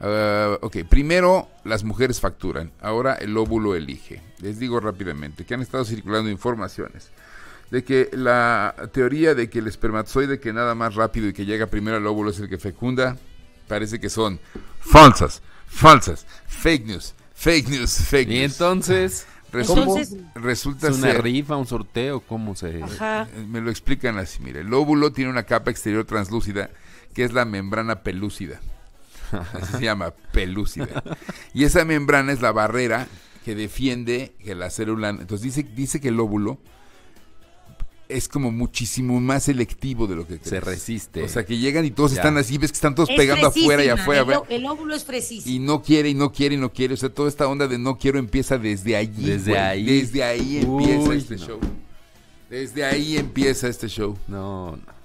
Ah, ok, primero las mujeres facturan, ahora el óvulo elige. Les digo rápidamente que han estado circulando informaciones de que la teoría de que el espermatozoide que nada más rápido y que llega primero al óvulo es el que fecunda, parece que son falsas, falsas, fake news, fake news, fake news. Y entonces, Resulta, Entonces- resulta ¿es una ser- rifa, un sorteo? ¿Cómo se...? Ajá. me lo explican así, mire, el óvulo tiene una capa exterior translúcida que es la membrana pelúcida. Así se llama, pelúcida. Y esa membrana es la barrera que defiende que la célula... Entonces dice, dice que el óvulo es como muchísimo más selectivo de lo que Se crees. resiste. O sea, que llegan y todos Ya. están así, ves que están todos Es pegando afuera y afuera. El, el óvulo es fresísimo. Y no quiere, y no quiere, y no quiere. O sea, toda esta onda de no quiero empieza desde allí. Desde güey. ahí. Desde ahí empieza Uy, este no. show. Desde ahí empieza este show. No, no.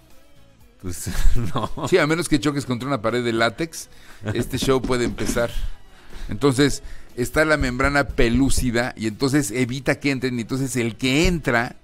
Pues, no. Sí, a menos que choques contra una pared de látex, este show puede empezar. Entonces, está la membrana pelúcida y entonces evita que entren. Y entonces el que entra,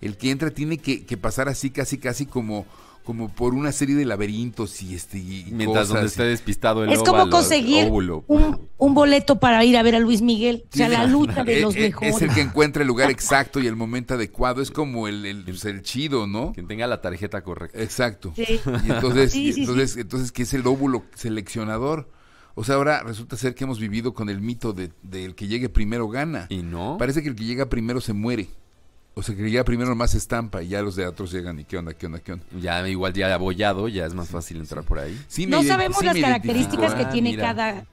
el que entra tiene que, que pasar así, casi, casi como, como por una serie de laberintos y este y Mientras donde esté despistado el es como conseguir óvulo. un, un boleto para ir a ver a Luis Miguel. O sea, la lucha de Eh, los eh, mejores. Es el que encuentra el lugar exacto y el momento adecuado. Es como el, el, pues, el chido, ¿no? Quien tenga la tarjeta correcta. Exacto. Sí. Y entonces, Sí, y sí, entonces, entonces, ¿qué es el óvulo seleccionador? O sea, ahora resulta ser que hemos vivido con el mito de, de el que llegue primero gana. Y no. Parece que el que llega primero se muere. O sea, que el que llega primero más estampa y ya los de otros llegan y qué onda, qué onda, qué onda. Ya igual ya abollado, ya es más fácil entrar por ahí. Sí me No sabemos sí las características que ¿eh? Ah, tiene mira. cada.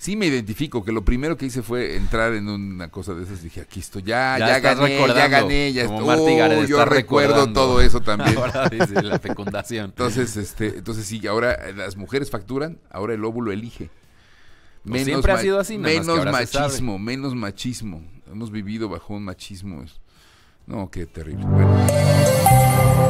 Sí me identifico, que lo primero que hice fue entrar en una cosa de esas. Dije, aquí estoy, ya, Ya ya, gané, ya gané, ya estoy. Oh, yo recuerdo todo eso también. Ahora dice la fecundación. Entonces, este, entonces sí, ahora las mujeres facturan, ahora el óvulo elige. Pues siempre ha sido así, menos machismo, menos machismo. Hemos vivido bajo un machismo. No, qué terrible. Bueno.